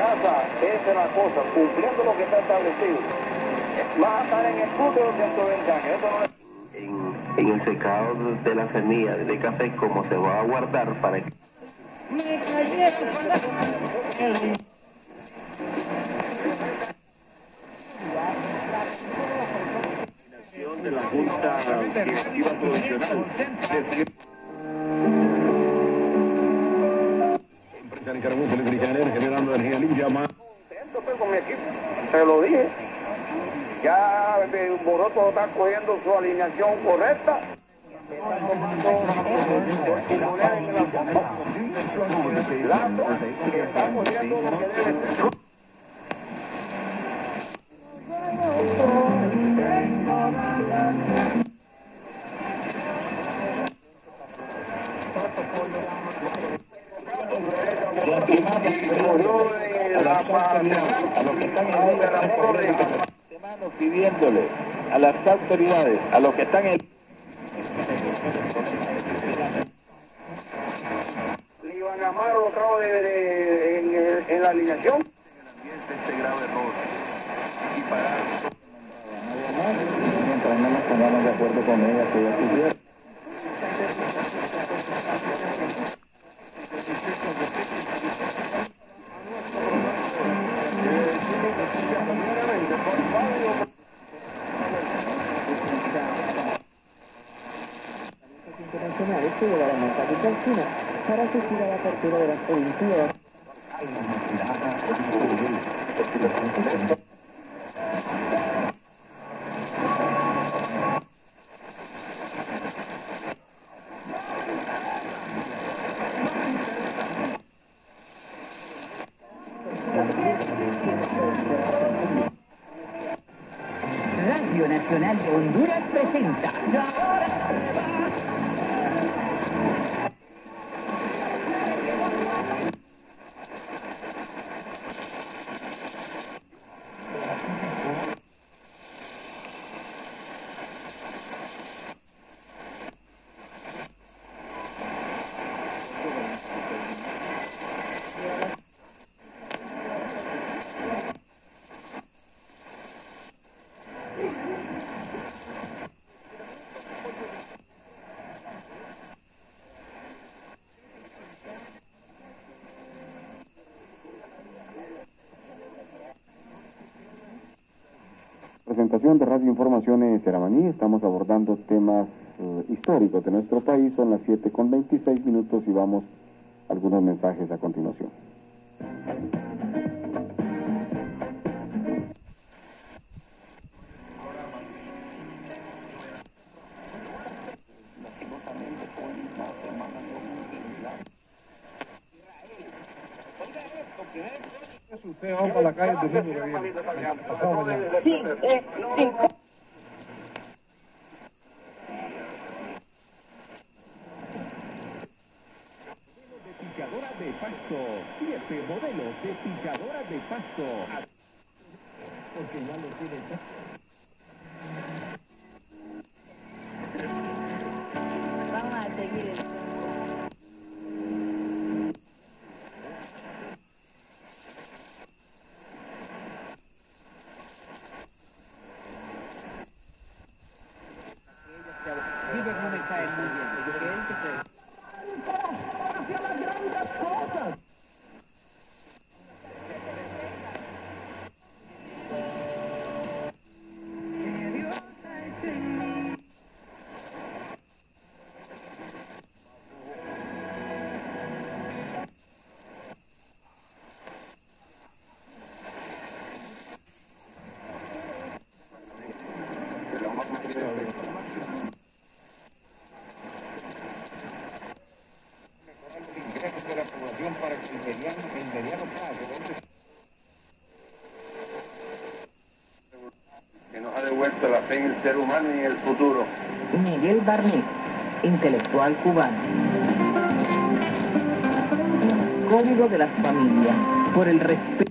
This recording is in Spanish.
casa, esa es la cosa, cumpliendo lo que está establecido. Vas a estar en el club de los 120 años, eso no es... En, en el secado de la semilla de café, como se va a guardar para que... de la Junta Directiva Provisional. Ener generando energía limpia más. contento pues, con mi equipo, te lo dije. Ya eh, Boroto está cogiendo su alineación correcta. Está A los que están en manos pidiéndole a las autoridades, a los que están en Le iban a amar otra vez de, en, el- en la alineación. este grave error y pagar mientras no nos pongamos de acuerdo con ella que ella internacionales que llegarán a capital China para asistir a la apertura de las Olimpiadas. Radio Nacional de Honduras presenta. Presentación de Radio Informaciones Ceramaní. Estamos abordando temas eh, históricos de nuestro país. Son las 7 con 26 minutos y vamos a algunos mensajes a continuación. Usted va para la calle durmiendo que viene. Pasado mañana. Picadora de pasto. Siete modelos de picadora de pasto. Porque ya lo tiene time we. La fe en el ser humano y en el futuro. Miguel Barnett, intelectual cubano. Código de las familias, por el respeto.